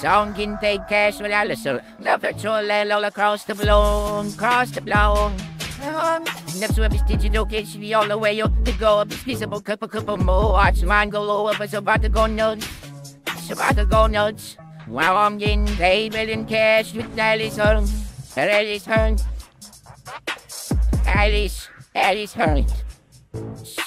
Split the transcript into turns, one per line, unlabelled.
Sången take cash with Allison. Love it all all across the blown across the blown Next web is digital okay she be all the way up to go up peaceable couple couple more watch mine go low up it's about to go nuts it's about to go nuts Wow I'm getting paid in cash with Atlas Earth Atlas Earth Alice Atlas Earth